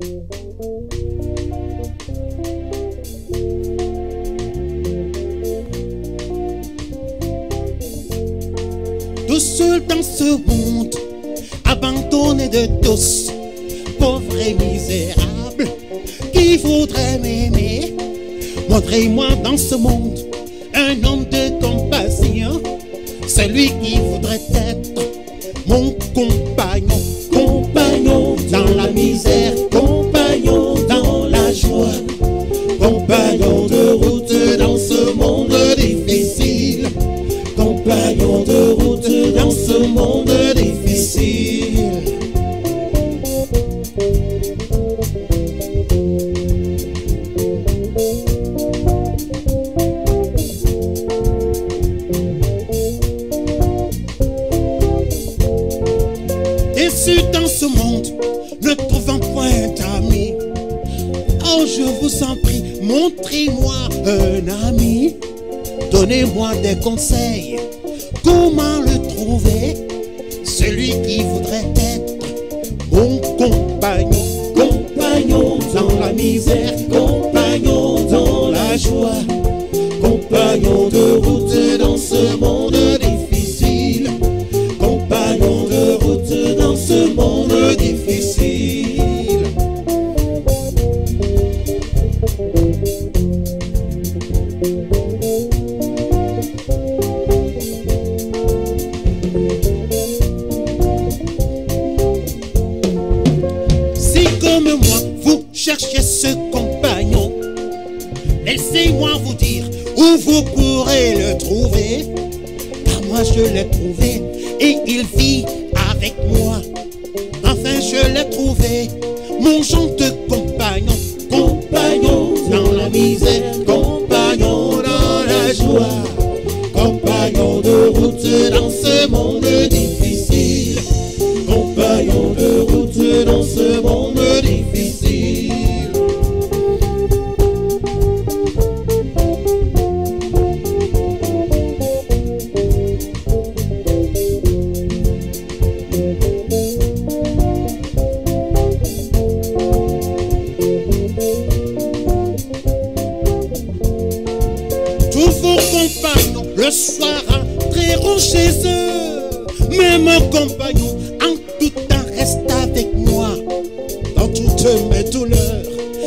Tout seul dans ce monde, abandonné de tous, pauvre et misérable, qui voudrait m'aimer. Montrez-moi dans ce monde un homme de compassion, celui qui voudrait être mon compagnon, compagnon de route dans ce monde difficile. Déçu dans ce monde, ne trouvant point d'amis. Oh, je vous en prie, montrez-moi un ami. Donnez-moi des conseils. Comment le trouver? Celui qui voudrait être mon compagnon. Compagnon dans la misère, compagnon dans la joie. Cherchez ce compagnon, laissez-moi vous dire où vous pourrez le trouver. Car moi je l'ai trouvé et il vit avec moi. Enfin je l'ai trouvé, mon gentil compagnon, compagnon dans la misère, soir entreront chez eux. Mais mon compagnon en tout temps reste avec moi. Dans toutes mes douleurs,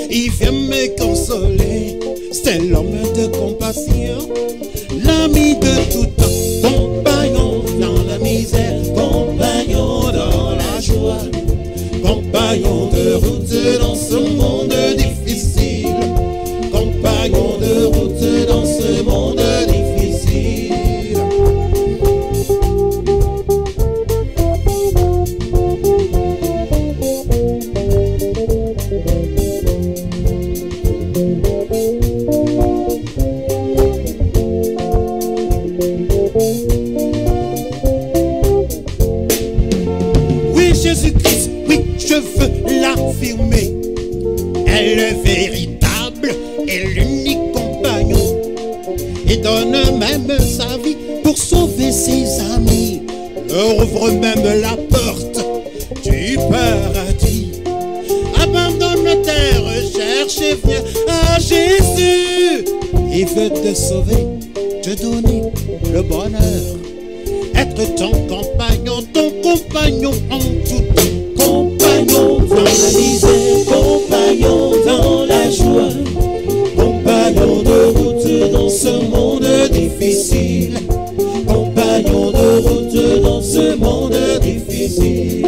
il vient me consoler. C'est l'homme de compassion, l'ami de tout temps. Compagnon dans la misère, compagnon dans la joie. Compagnon de Oui, Jésus-Christ, oui, je veux l'affirmer. Elle est le véritable et l'unique compagnon. Il donne même sa vie pour sauver ses amis. Ouvre même la porte du paradis. Abandonne tes recherches et viens à Jésus. Il veut te sauver, te donner bonheur. Être ton compagnon, ton compagnon en tout temps. Compagnon dans la misère, compagnon dans la joie. Compagnon de route dans ce monde difficile. Compagnon de route dans ce monde difficile.